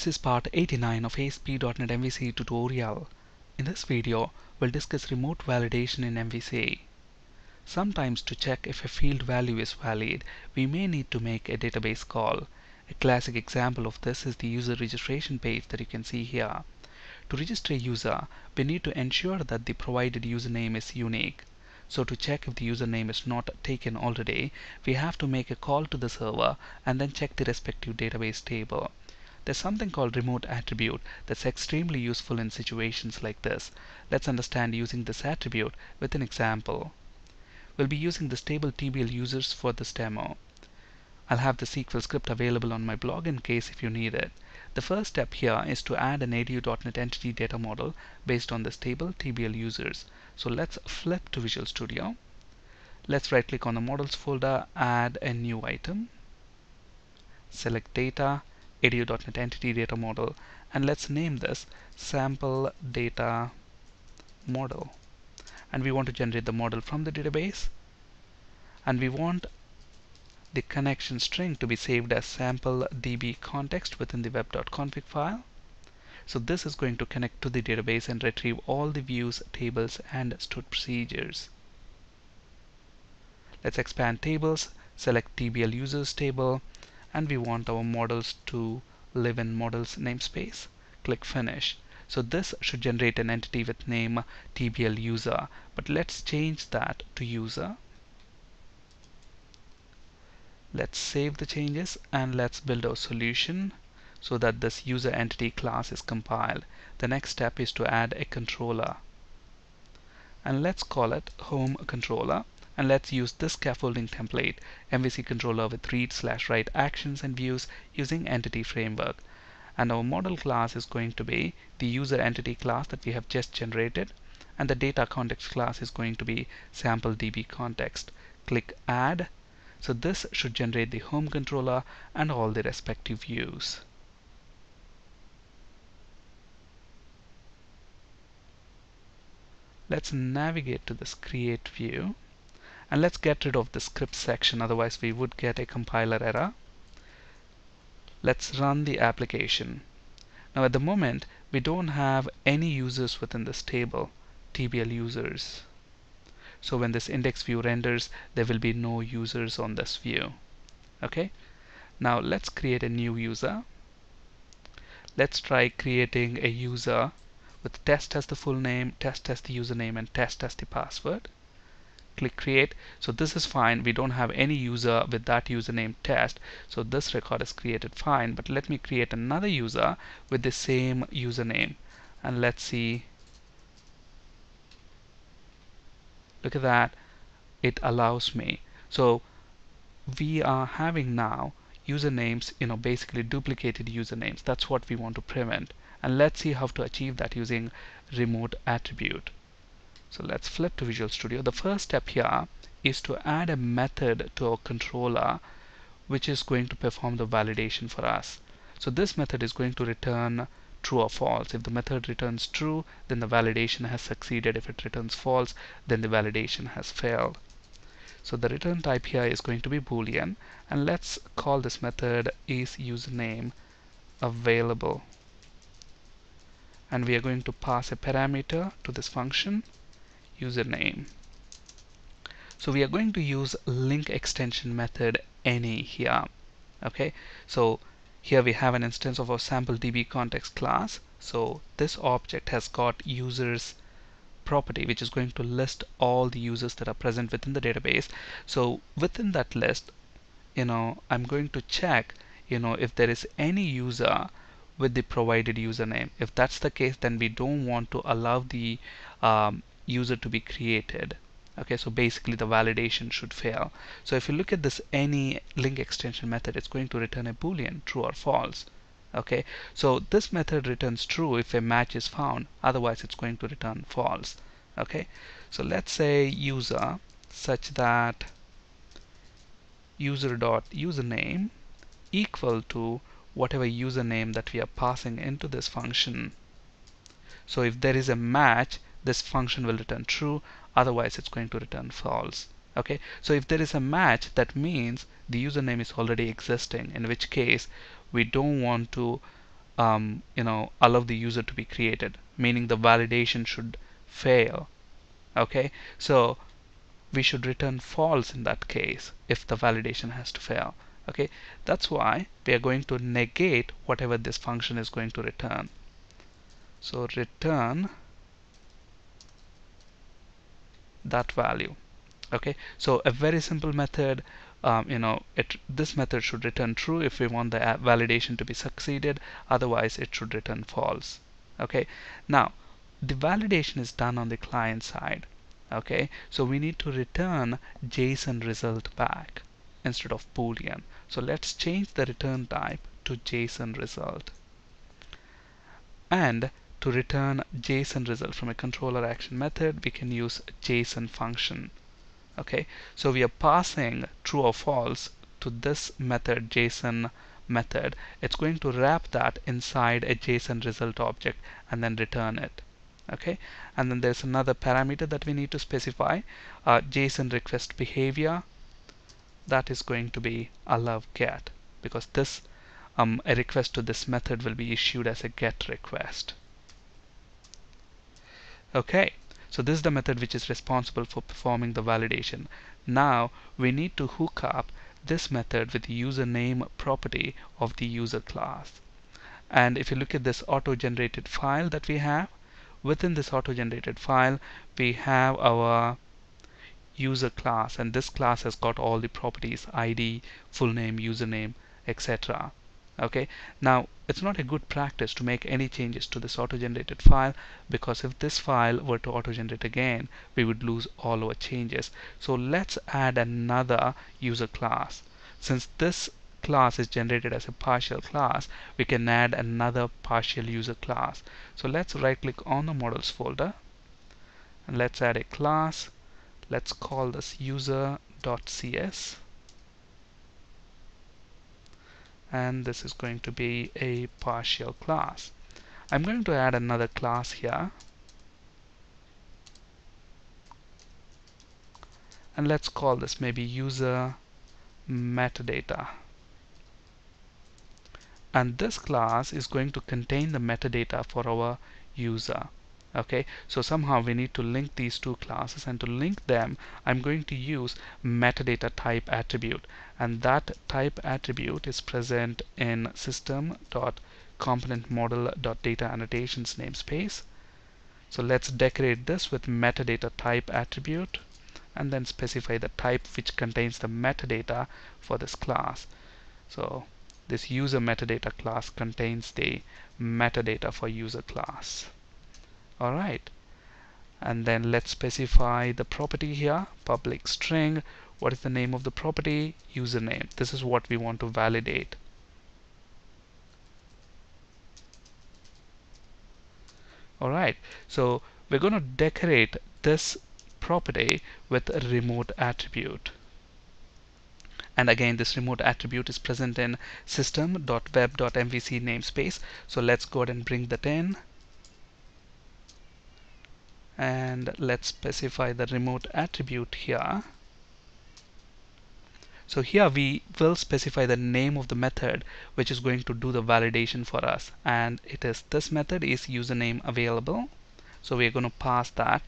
This is part 89 of ASP.NET MVC tutorial. In this video, we'll discuss remote validation in MVC. Sometimes to check if a field value is valid, we may need to make a database call. A classic example of this is the user registration page that you can see here. To register a user, we need to ensure that the provided username is unique. So to check if the username is not taken already, we have to make a call to the server and then check the respective database table. There's something called remote attribute that's extremely useful in situations like this. Let's understand using this attribute with an example. We'll be using this table TBL users for this demo. I'll have the SQL script available on my blog in case if you need it. The first step here is to add an ADO.NET entity data model based on this table TBL users. So let's flip to Visual Studio. Let's right click on the models folder, add a new item, select data, ADO.NET entity data model. And let's name this sample data model. And we want to generate the model from the database. And we want the connection string to be saved as sample db context within the web.config file. So this is going to connect to the database and retrieve all the views tables and stored procedures. Let's expand tables select tbl users table and we want our models to live in models namespace. Click finish. So this should generate an entity with name tbl user. But let's change that to user. Let's save the changes and let's build our solution so that this user entity class is compiled. The next step is to add a controller. And let's call it home controller and let's use this scaffolding template MVC controller with read slash write actions and views using entity framework. And our model class is going to be the user entity class that we have just generated and the data context class is going to be sample db context. Click add. So this should generate the home controller and all the respective views. Let's navigate to this create view and let's get rid of the script section otherwise we would get a compiler error. Let's run the application. Now at the moment we don't have any users within this table tbl users. So when this index view renders there will be no users on this view. Okay? Now let's create a new user. Let's try creating a user with test as the full name test as the username and test as the password click create. So this is fine. We don't have any user with that username test. So this record is created fine. But let me create another user with the same username. And let's see. Look at that. It allows me. So we are having now usernames you know basically duplicated usernames. That's what we want to prevent. And let's see how to achieve that using remote attribute so let's flip to Visual Studio. The first step here is to add a method to our controller which is going to perform the validation for us. So this method is going to return true or false. If the method returns true, then the validation has succeeded. If it returns false, then the validation has failed. So the return type here is going to be boolean and let's call this method is username available and we are going to pass a parameter to this function username. So we are going to use LINQ extension method any here. Okay, so here we have an instance of our sample DB context class. So this object has got users property which is going to list all the users that are present within the database. So within that list, you know, I'm going to check, you know, if there is any user with the provided username. If that's the case, then we don't want to allow the um, user to be created. Okay so basically the validation should fail. So if you look at this any LINQ extension method it's going to return a boolean true or false. Okay so this method returns true if a match is found. Otherwise it's going to return false. Okay so let's say user such that user dot username equal to whatever username that we are passing into this function. So if there is a match this function will return true otherwise it's going to return false okay? So if there is a match that means the username is already existing in which case we don't want to um, you know allow the user to be created meaning the validation should fail okay? So we should return false in that case if the validation has to fail okay? That's why we are going to negate whatever this function is going to return. So return that value okay? So a very simple method um, you know it this method should return true if we want the validation to be succeeded otherwise it should return false okay? Now the validation is done on the client side okay? So we need to return JSON result back instead of boolean. So let's change the return type to JSON result. And to return JSON result from a controller action method we can use JSON function. Okay so we are passing true or false to this method JSON method. It's going to wrap that inside a JSON result object and then return it. Okay and then there's another parameter that we need to specify uh, JSON request behavior. That is going to be allow get because this um, a request to this method will be issued as a get request okay so this is the method which is responsible for performing the validation. Now we need to hook up this method with the username property of the user class. And if you look at this auto generated file that we have within this auto generated file we have our user class and this class has got all the properties ID full name username etc okay? Now it's not a good practice to make any changes to this auto-generated file because if this file were to auto-generate again we would lose all our changes. So let's add another user class. Since this class is generated as a partial class we can add another partial user class. So let's right click on the models folder. And let's add a class. Let's call this user.cs and this is going to be a partial class. I'm going to add another class here. And let's call this maybe user metadata. And this class is going to contain the metadata for our user okay so somehow we need to link these two classes and to link them I'm going to use metadata type attribute. And that type attribute is present in system dot component model dot data annotations namespace. So let's decorate this with metadata type attribute and then specify the type which contains the metadata for this class. So this user metadata class contains the metadata for user class alright and then let's specify the property here public string. What is the name of the property? Username. This is what we want to validate. Alright so we're going to decorate this property with a remote attribute. And again this remote attribute is present in system.web.mvc namespace. So let's go ahead and bring that in and let's specify the remote attribute here. So here we will specify the name of the method which is going to do the validation for us. And it is this method is username available. So we're going to pass that.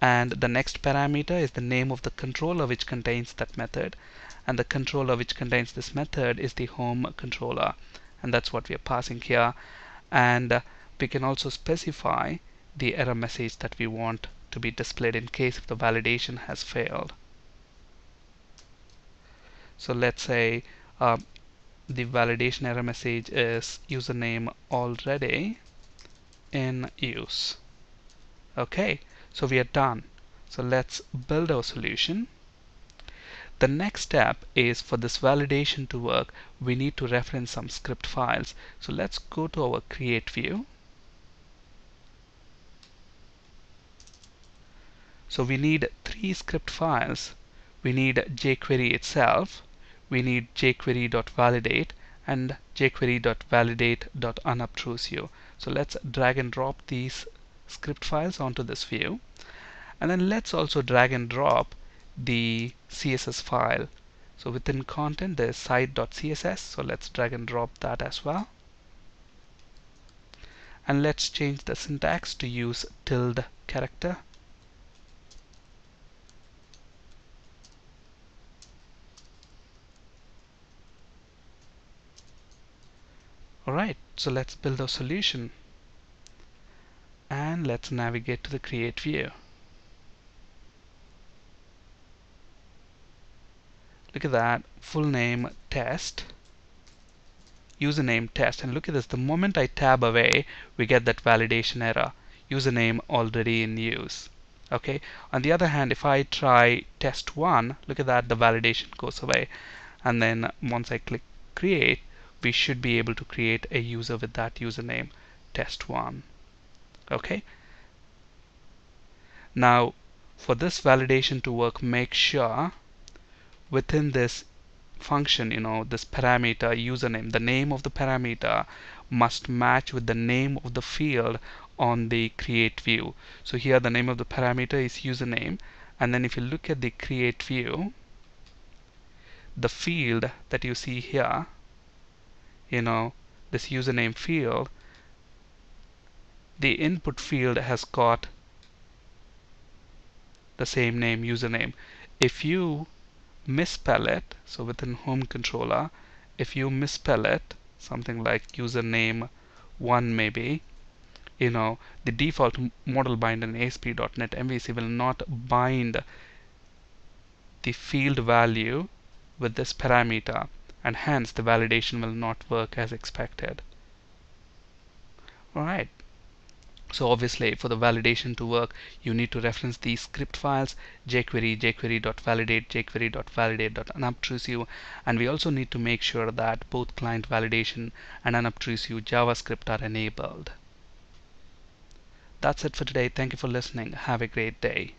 And the next parameter is the name of the controller which contains that method. And the controller which contains this method is the home controller. And that's what we are passing here. And we can also specify the error message that we want to be displayed in case if the validation has failed. So let's say uh, the validation error message is username already in use. Okay, so we are done. So let's build our solution. The next step is for this validation to work, we need to reference some script files. So let's go to our create view So we need three script files. We need jQuery itself, we need jQuery.validate and jQuery.validate.unobtrusive. So let's drag and drop these script files onto this view. And then let's also drag and drop the CSS file. So within content there's site.css. So let's drag and drop that as well. and let's change the syntax to use tilde character Alright, so let's build a solution. And let's navigate to the create view. Look at that, full name test, username test. And look at this, the moment I tab away, we get that validation error, username already in use. Okay, on the other hand, if I try test one, look at that, the validation goes away. And then once I click create, we should be able to create a user with that username test1 okay? Now for this validation to work make sure within this function you know this parameter username the name of the parameter must match with the name of the field on the create view. So here the name of the parameter is username and then if you look at the create view the field that you see here you know this username field the input field has got the same name username. If you misspell it so within home controller if you misspell it something like username 1 maybe you know the default model bind in ASP.NET MVC will not bind the field value with this parameter and hence the validation will not work as expected. Alright. So obviously for the validation to work you need to reference these script files jquery, jquery.validate, jquery.validate.unobtrusive and we also need to make sure that both client validation and unobtrusive JavaScript are enabled. That's it for today. Thank you for listening. Have a great day.